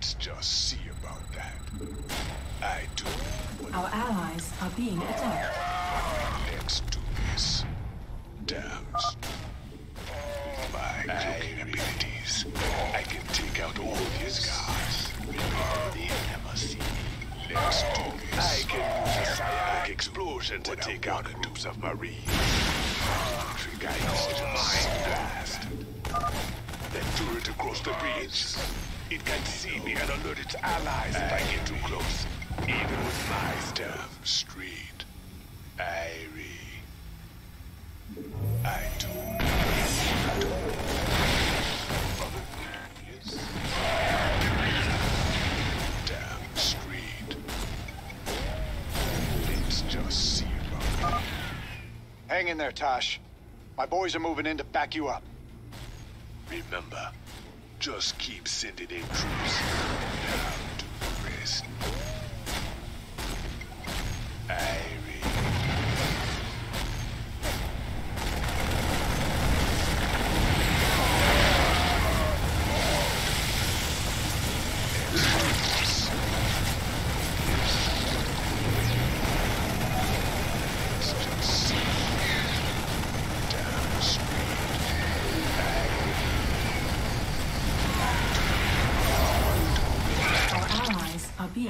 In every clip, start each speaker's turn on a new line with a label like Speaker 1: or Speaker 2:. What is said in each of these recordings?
Speaker 1: Let's just see about that. I do.
Speaker 2: Our allies are being attacked.
Speaker 1: Let's do this. Damns. My cloaking abilities. I can take out all his guards. They'll never see me. Let's do this. I can use a psionic explosion to take out a deuce of Marie. Trick It can see me and alert its allies if I get too close. Even with my damn street. Irie. I do. Yes. Damn street. Let's just see about.
Speaker 3: Hang in there, Tosh. My boys are moving in to back you up.
Speaker 1: Remember, just keep sending in troops. Now do the rest. Irie. Let's just see. Down the street.
Speaker 2: Our allies are being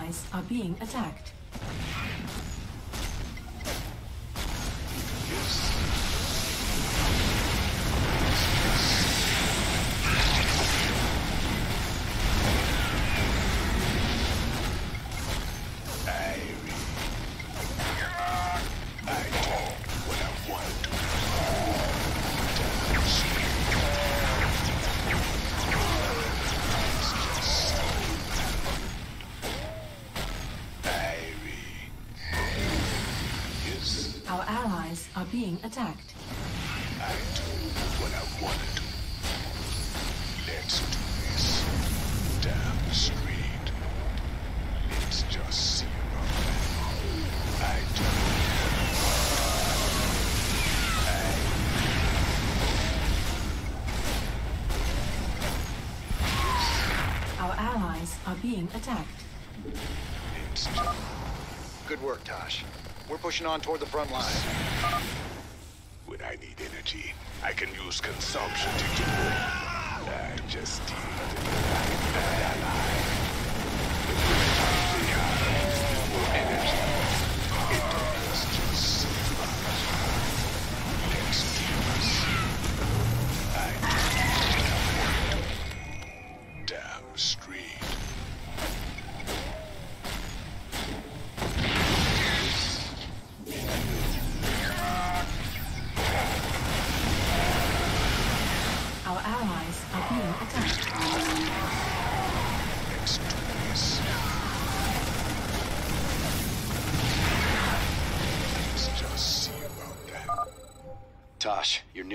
Speaker 2: allies are being attacked. Being attacked.
Speaker 1: I do what I want to do. Let's do this. Damn. Let's just see. I do.
Speaker 2: Our allies are being attacked.
Speaker 3: Good work, Tosh. We're pushing on toward the front line.
Speaker 1: When I need energy, I can use consumption to do it. I just need an ally. The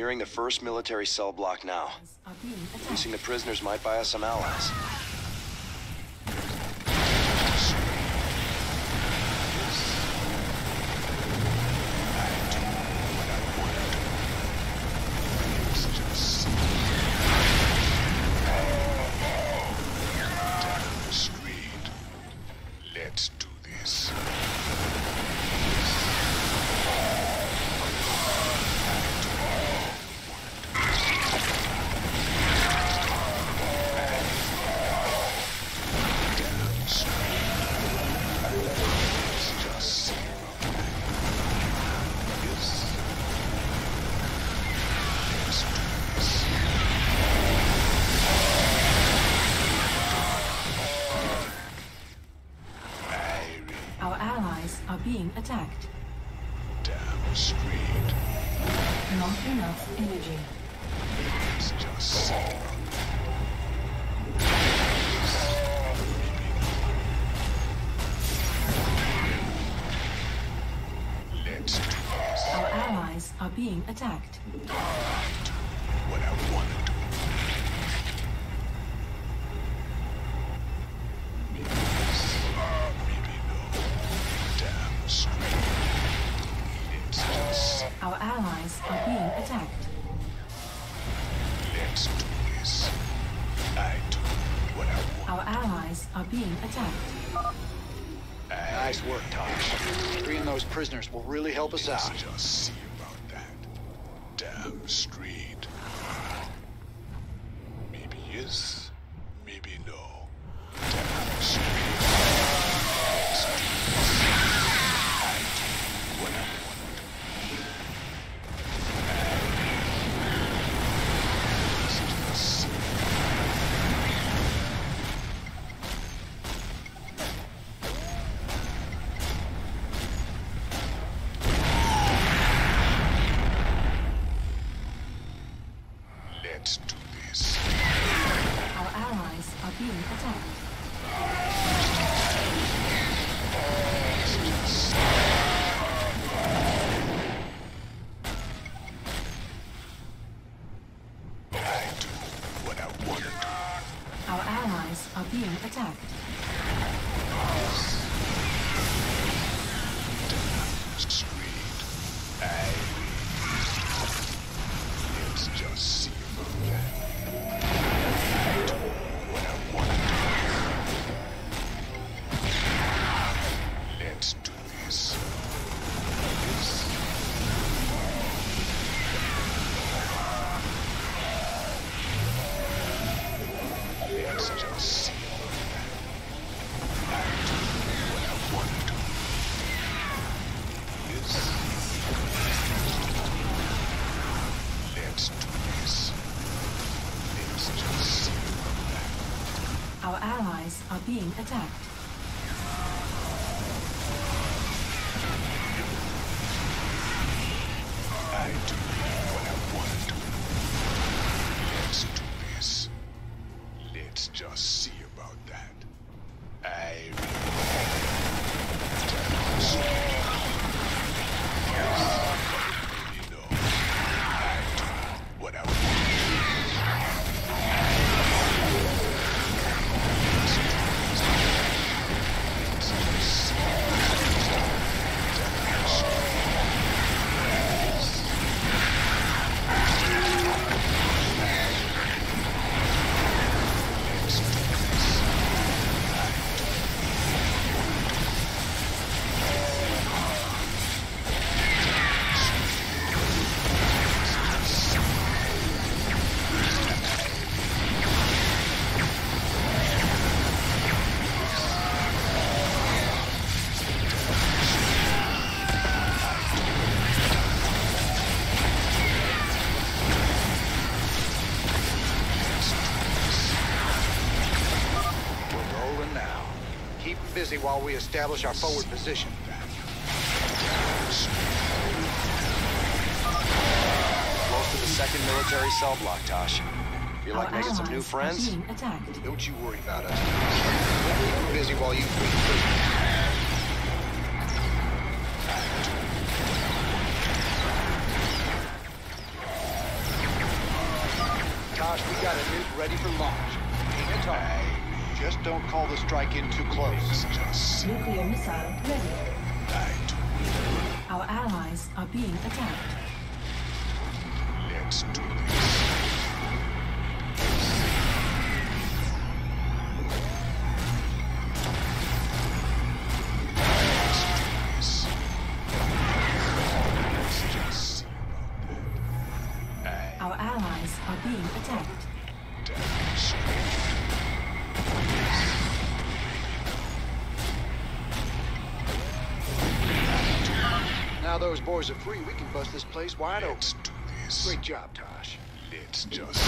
Speaker 4: Nearing the first military cell block now. Releasing the prisoners might buy us some allies.
Speaker 2: not enough energy.
Speaker 1: It's just Let's do this.
Speaker 2: Our allies are being attacked.
Speaker 1: What I
Speaker 2: wanted. Are being attacked.
Speaker 3: Nice work, Tosh. Freeing those prisoners will really help us
Speaker 1: Let's
Speaker 3: out.
Speaker 1: just see about that. Damn straight. Maybe yes,
Speaker 2: are being attacked.
Speaker 3: Busy while we establish our forward position.
Speaker 4: Close to the second military cell block, Tosh. Feel
Speaker 2: Our
Speaker 4: like making some new friends?
Speaker 2: are.
Speaker 3: Don't you worry about us. Keep 'em busy while you free. Tosh, we got a nuke ready for launch. Ain't it all? Just don't call the strike in too close.
Speaker 1: Just.
Speaker 2: Nuclear missile ready.
Speaker 1: Do.
Speaker 2: Our allies are being attacked.
Speaker 1: Let's do this. Let's do this. Let's just see about that. I
Speaker 2: Our allies are being attacked.
Speaker 3: Now those boys are free, we can bust this place wide open.
Speaker 1: Let's do this.
Speaker 3: Great job, Tosh.
Speaker 1: Let's just.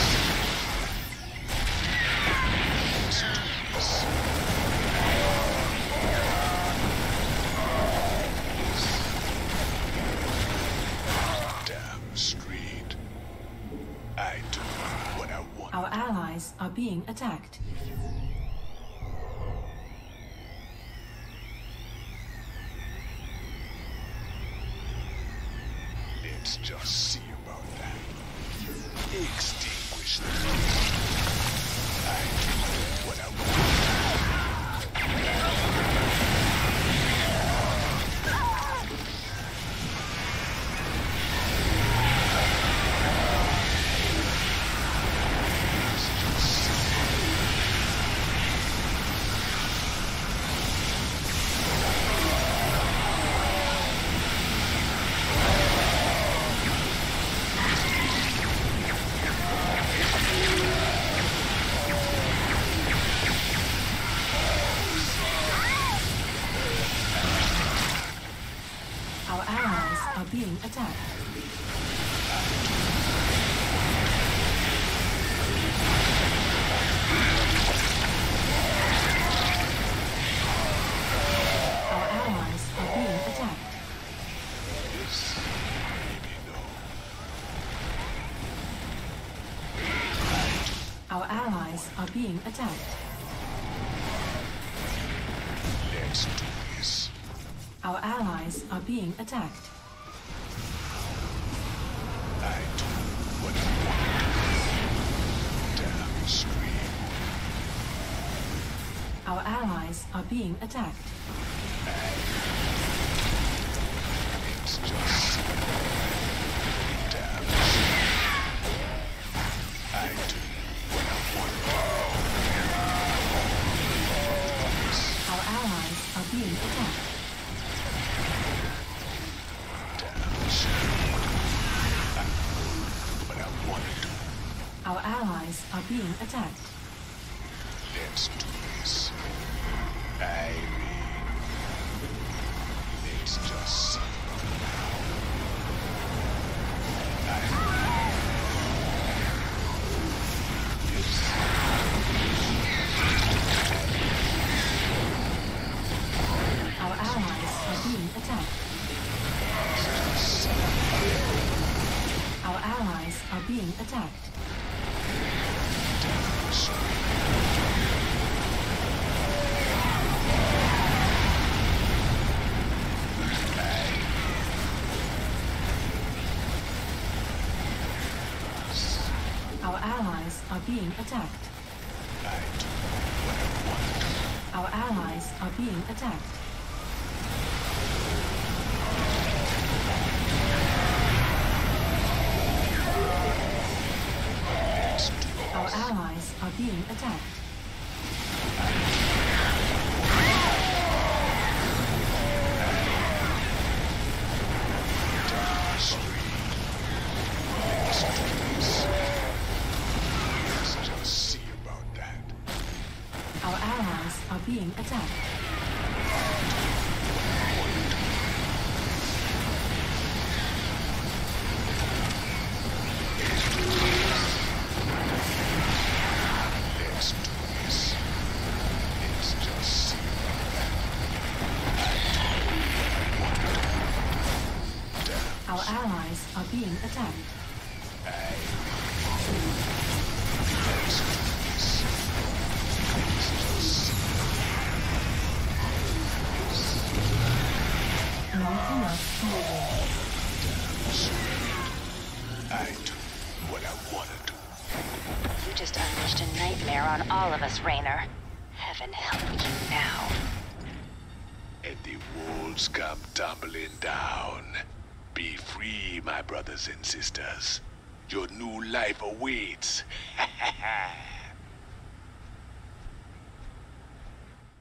Speaker 1: Let's do this. Damn straight. I do what I want.
Speaker 2: Our allies are being attacked.
Speaker 1: Our allies are being attacked. Our allies are being attacked. Our allies are being attacked. allies are being attacked. Our allies are being attacked. Our allies are being attacked. are being attacked. Our allies are being attacked. Our allies are being attacked.
Speaker 2: I do what I want to do.
Speaker 5: You just unleashed a nightmare on all of us, Raynor. Heaven help you now.
Speaker 2: And the walls come tumbling down. Be free, my brothers and sisters. Your new life awaits.